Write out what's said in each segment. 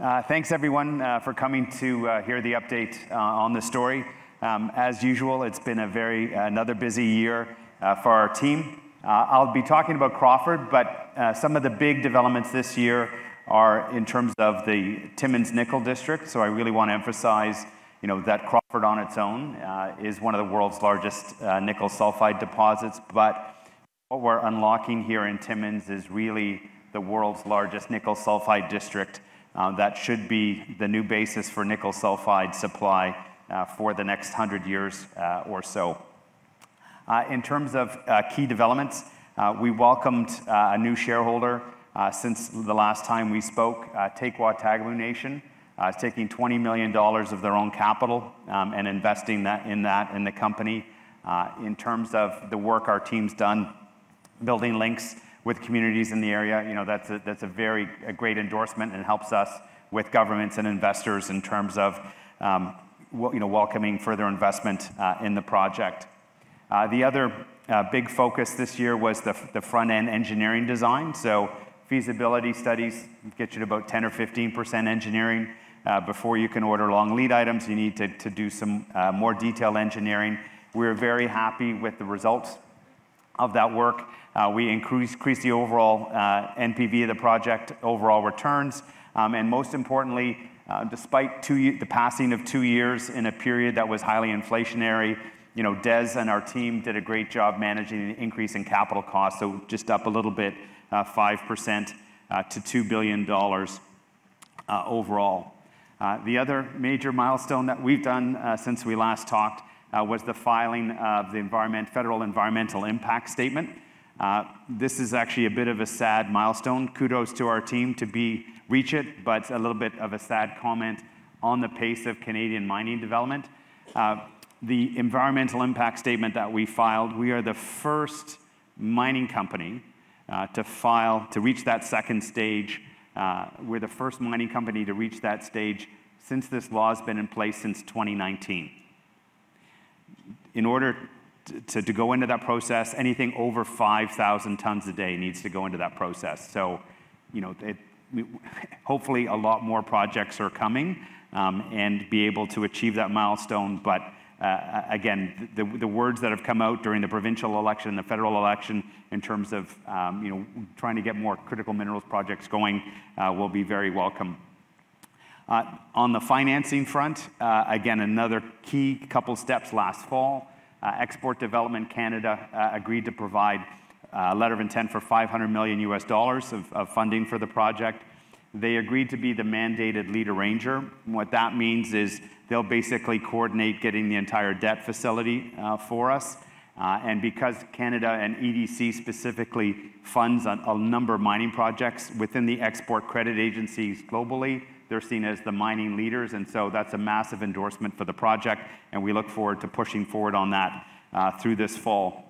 Uh, thanks everyone uh, for coming to uh, hear the update uh, on the story. Um, as usual, it's been a very another busy year uh, for our team. Uh, I'll be talking about Crawford, but some of the big developments this year are in terms of the Timmins Nickel District. So I really want to emphasize, you know, that Crawford on its own is one of the world's largest nickel sulfide deposits. But what we're unlocking here in Timmins is really the world's largest nickel sulfide district uh, that should be the new basis for nickel sulfide supply uh, for the next 100 years uh, or so. Uh, in terms of uh, key developments, uh, we welcomed a new shareholder since the last time we spoke, uh, Taykwa Nation. Taking $20 million of their own capital um, and investing that in that in the company. in terms of the work our team's done, building links with communities in the area. You know, that's a, that's a very a great endorsement and helps us with governments and investors in terms of um, you know, welcoming further investment uh, in the project. Uh, the other uh, big focus this year was the, the front-end engineering design. So feasibility studies get you to about 10 or 15% engineering. Uh, before you can order long lead items, you need to, to do some uh, more detailed engineering. We are very happy with the results of that work. Uh, we increased, increased the overall uh, NPV of the project, overall returns, um, and most importantly, uh, despite two, the passing of two years in a period that was highly inflationary, you know, Des and our team did a great job managing the increase in capital costs, so just up a little bit, 5% uh, uh, to $2 billion uh, overall. the other major milestone that we've done since we last talked was the filing of the environment, federal environmental impact statement. Uh, this is actually a bit of a sad milestone. Kudos to our team to be reach it, but a little bit of a sad comment on the pace of Canadian mining development. Uh, the environmental impact statement that we filed, we are the first mining company uh, to file, to reach that second stage. Uh, we're the first mining company to reach that stage since this law has been in place since 2019. In order to, to go into that process. Anything over 5,000 tons a day needs to go into that process. So, you know, it, hopefully a lot more projects are coming um, and be able to achieve that milestone. But uh, again, the, the words that have come out during the provincial election and the federal election in terms of um, you know, trying to get more critical minerals projects going uh, will be very welcome. Uh, on the financing front, uh, again, another key couple steps last fall. Uh, Export Development Canada uh, agreed to provide uh, a letter of intent for 500 million US dollars of, funding for the project. They agreed to be the mandated lead arranger. What that means is they'll basically coordinate getting the entire debt facility for us. And because Canada and EDC specifically funds a number of mining projects within the export credit agencies globally, they're seen as the mining leaders, and so that's a massive endorsement for the project, and we look forward to pushing forward on that uh, through this fall.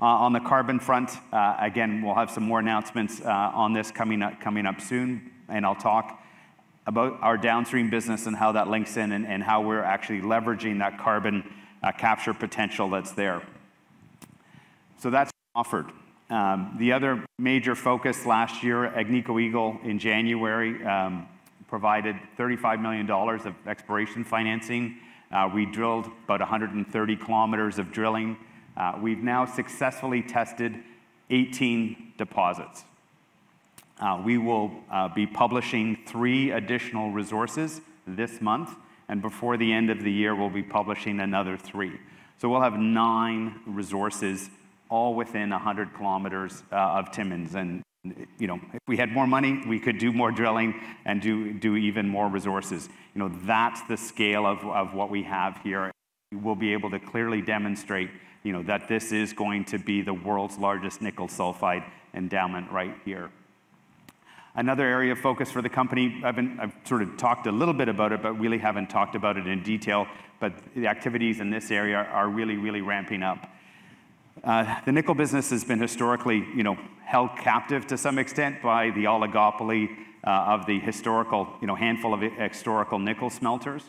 Uh, on the carbon front, uh, again, we'll have some more announcements uh, on this coming up, coming up soon, and I'll talk about our downstream business and how that links in and, and how we're actually leveraging that carbon uh, capture potential that's there. So that's offered. Um, the other major focus last year, Agnico Eagle in January, um, provided $35 million of exploration financing. Uh, we drilled about 130 kilometers of drilling. Uh, we've now successfully tested 18 deposits. Uh, we will be publishing three additional resources this month, and before the end of the year, we'll be publishing another three. So we'll have nine resources all within 100 kilometers of Timmins. And you know, if we had more money, we could do more drilling and do, do even more resources. You know, that's the scale of, of what we have here. We'll be able to clearly demonstrate, you know, that this is going to be the world's largest nickel sulfide endowment right here. Another area of focus for the company, I've, been, I've sort of talked a little bit about it, but really haven't talked about it in detail, but the activities in this area are really, really ramping up. Uh, the nickel business has been historically, you know, held captive to some extent by the oligopoly uh, of the historical, you know, handful of historical nickel smelters.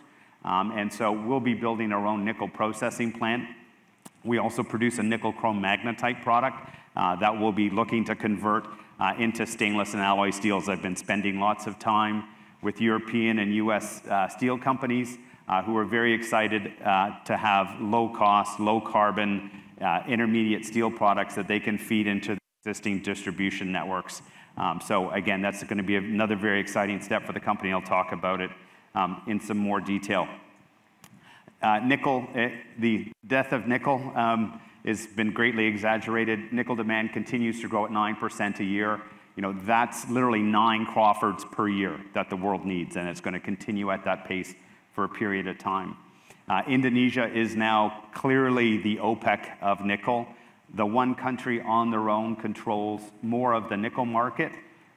Um, and so we'll be building our own nickel processing plant. We also produce a nickel chrome magnetite product uh, that we'll be looking to convert uh, into stainless and alloy steels. I've been spending lots of time with European and US uh, steel companies who are very excited to have low cost, low carbon, uh, intermediate steel products that they can feed into the existing distribution networks. Um, so again, that's going to be another very exciting step for the company. I'll talk about it um, in some more detail. Uh, nickel, uh, the death of nickel um, has been greatly exaggerated. Nickel demand continues to grow at 9% a year. You know, that's literally nine Crawfords per year that the world needs, and it's going to continue at that pace for a period of time. Uh, Indonesia is now clearly the OPEC of nickel. The one country on their own controls more of the nickel market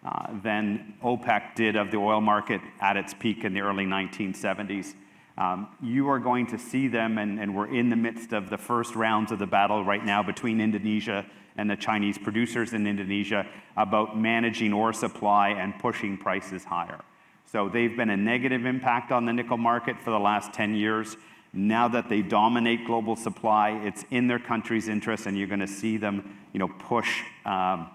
uh, than OPEC did of the oil market at its peak in the early 1970s. Um, you are going to see them, and, and, we're in the midst of the first rounds of the battle right now between Indonesia and the Chinese producers in Indonesia about managing ore supply and pushing prices higher. So they've been a negative impact on the nickel market for the last 10 years. Now that they dominate global supply, it's in their country's interest, and you're going to see them, you know, push um,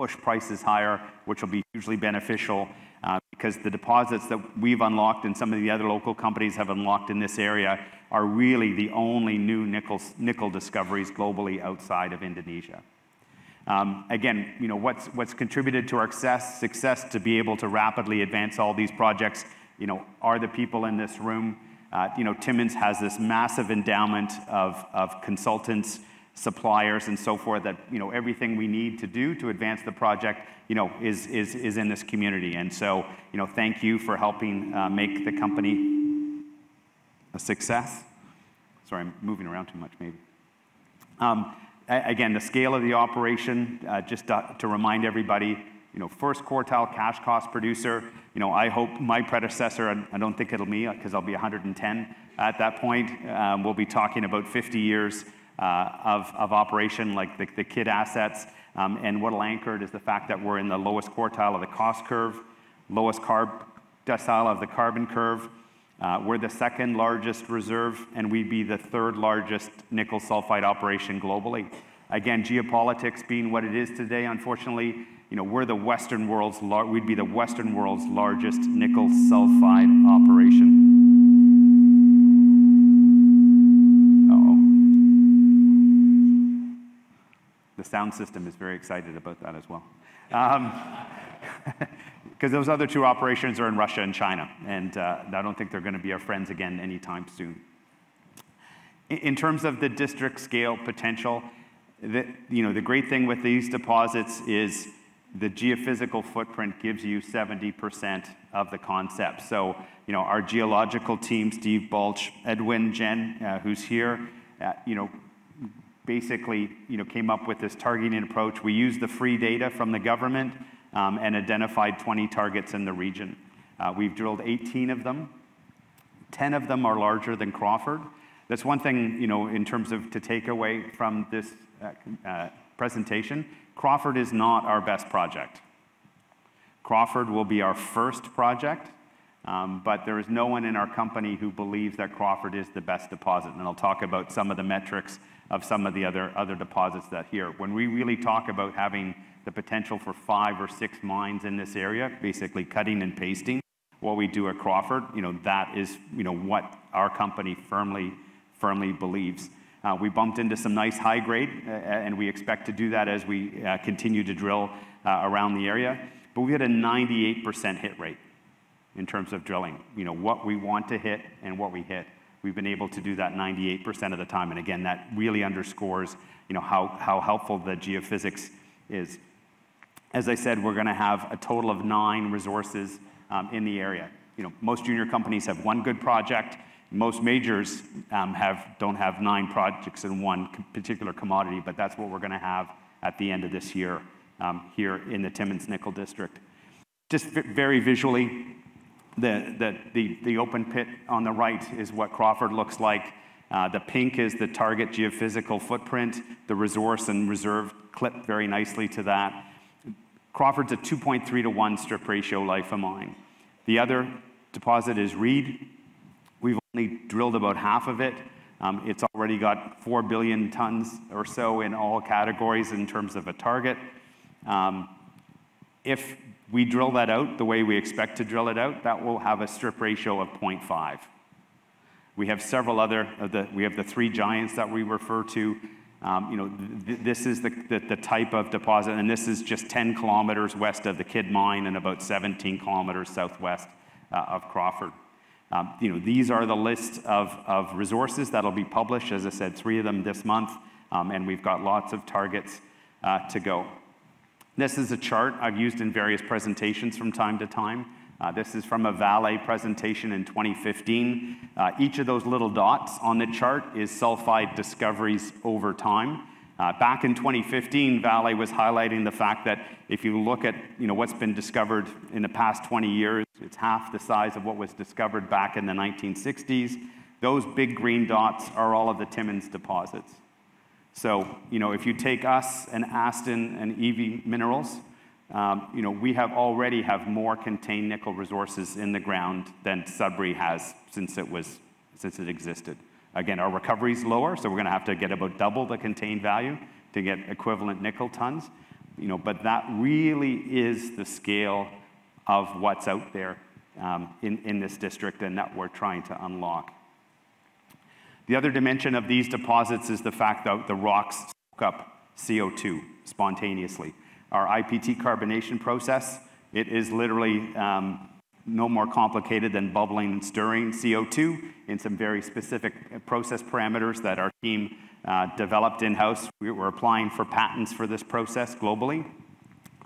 push prices higher, which will be hugely beneficial uh, because the deposits that we've unlocked and some of the other local companies have unlocked in this area are really the only new nickel, nickel discoveries globally outside of Indonesia. Um, again, you know, what's, what's contributed to our success, success to be able to rapidly advance all these projects, you know, are the people in this room. Uh, you know, Timmins has this massive endowment of, of consultants suppliers and so forth that you know everything we need to do to advance the project you know is is is in this community. And so you know thank you for helping uh, make the company a success. Sorry i'm moving around too much maybe. Um, again the scale of the operation uh, just to, to remind everybody you know first quartile cash cost producer you know i hope my predecessor i don't think it'll be because i'll be 110 at that point um, we'll be talking about 50 years uh, of, of operation, like the, the Kidd assets. Um, and what'll anchor it is the fact that we're in the lowest quartile of the cost curve, lowest carb decile of the carbon curve. Uh, we're the second largest reserve, and we'd be the third largest nickel sulfide operation globally. Again, geopolitics being what it is today, unfortunately, you know, we're the Western world's, we'd be the Western world's largest nickel sulfide operation. Oh. The sound system is very excited about that as well. Because um, those other two operations are in Russia and China, and uh, I don't think they're going to be our friends again anytime soon. In, in terms of the district scale potential, the, you know, the great thing with these deposits is the geophysical footprint gives you 70% of the concept. So, you know, our geological team, Steve Balch, Edwin Jen, uh, who's here, uh, you know, basically you know, came up with this targeting approach. We used the free data from the government um, and identified 20 targets in the region. Uh, we've drilled 18 of them. 10 of them are larger than Crawford. That's one thing, you know, in terms of to take away from this uh, uh, presentation. Crawford is not our best project. Crawford will be our first project, um, but there is no one in our company who believes that Crawford is the best deposit. And I'll talk about some of the metrics of some of the other, other deposits that here. When we really talk about having the potential for five or six mines in this area, basically cutting and pasting what we do at Crawford, you know, that is, you know, what our company firmly, firmly believes. Uh, we bumped into some nice high grade, uh, and we expect to do that as we uh, continue to drill uh, around the area. But we had a 98% hit rate in terms of drilling. You know, what we want to hit and what we hit. We've been able to do that 98% of the time. And again, that really underscores you know, how, how helpful the geophysics is. As I said, we're going to have a total of nine resources um, in the area. You know, most junior companies have one good project. Most majors um, have, don't have nine projects in one particular commodity, but that's what we're going to have at the end of this year um, here in the Timmins Nickel District. Just very visually, the, the, the, the open pit on the right is what Crawford looks like. Uh, the pink is the target geophysical footprint. The resource and reserve clip very nicely to that. Crawford's a 2.3 to 1 strip ratio life of mine. The other deposit is Reid. Only drilled about half of it. Um, it's already got 4 billion tons or so in all categories in terms of a target. Um, if we drill that out the way we expect to drill it out, that will have a strip ratio of 0.5. We have several other, the, we have the three giants that we refer to. Um, you know, th this is the, type of deposit, and this is just 10 kilometers west of the Kidd Mine and about 17 kilometers southwest uh, of Crawford. Um, you know, these are the list of, of resources that'll be published. As I said, three of them this month, um, and we've got lots of targets uh, to go. This is a chart I've used in various presentations from time to time. Uh, this is from a Vale presentation in 2015. Uh, each of those little dots on the chart is sulfide discoveries over time. Uh, back in 2015, Vale was highlighting the fact that if you look at you know, what's been discovered in the past 20 years, it's half the size of what was discovered back in the 1960s. Those big green dots are all of the Timmins deposits. So, you know, if you take us and Aston and EV Minerals, um, you know, we have already have more contained nickel resources in the ground than Sudbury has since it was since it existed. Again, our recovery is lower, so we're going to have to get about double the contained value to get equivalent nickel tons. You know, but that really is the scale of what's out there um, in, in this district and that we're trying to unlock. The other dimension of these deposits is the fact that the rocks soak up CO2 spontaneously. Our IPT carbonation process, it is literally um, no more complicated than bubbling and stirring CO2 in some very specific process parameters that our team uh, developed in-house. We were applying for patents for this process globally.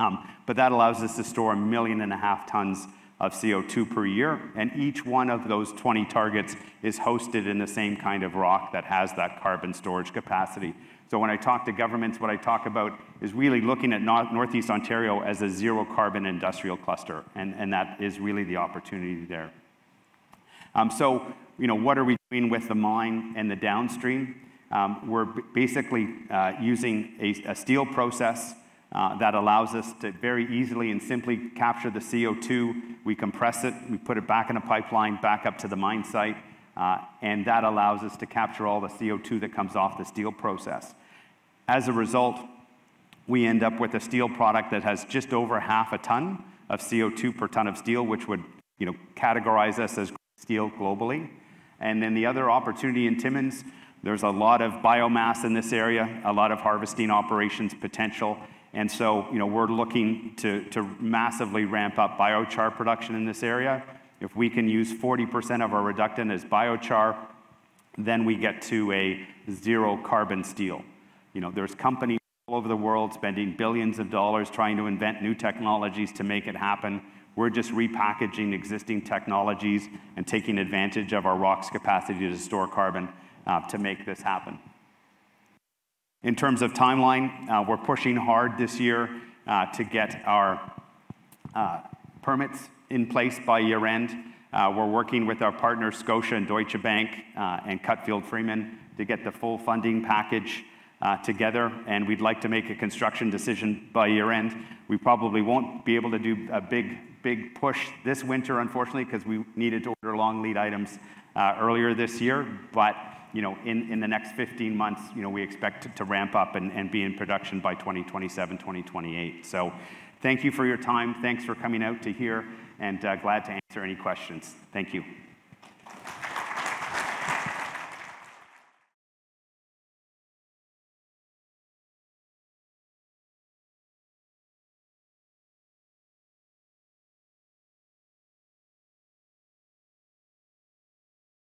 Um, but that allows us to store a million and a half tons of CO2 per year, and each one of those 20 targets is hosted in the same kind of rock that has that carbon storage capacity. So when I talk to governments, what I talk about is really looking at Northeast Ontario as a zero carbon industrial cluster, and, and that is really the opportunity there. Um, so, you know, what are we doing with the mine and the downstream? Um, we're basically uh, using a, a steel process uh, that allows us to very easily and simply capture the CO2. We compress it, we put it back in a pipeline, back up to the mine site, uh, and that allows us to capture all the CO2 that comes off the steel process. As a result, we end up with a steel product that has just over half a ton of CO2 per ton of steel, which would you know, categorize us as steel globally. And then the other opportunity in Timmins, there's a lot of biomass in this area, a lot of harvesting operations potential, and so, you know, we're looking to, massively ramp up biochar production in this area. If we can use 40% of our reductant as biochar, then we get to a zero carbon steel. You know, there's companies all over the world spending billions of dollars trying to invent new technologies to make it happen. We're just repackaging existing technologies and taking advantage of our rock's capacity to store carbon uh, to make this happen. In terms of timeline, uh, we're pushing hard this year uh, to get our uh, permits in place by year end. We're working with our partners Scotia and Deutsche Bank and Cutfield Freeman to get the full funding package together, and we'd like to make a construction decision by year end. We probably won't be able to do a big, big push this winter, unfortunately, because we needed to order long lead items earlier this year, but you know, in, the next 15 months, you know, we expect to, to ramp up and, and be in production by 2027, 2028. So thank you for your time. Thanks for coming out to hear, and uh, glad to answer any questions. Thank you.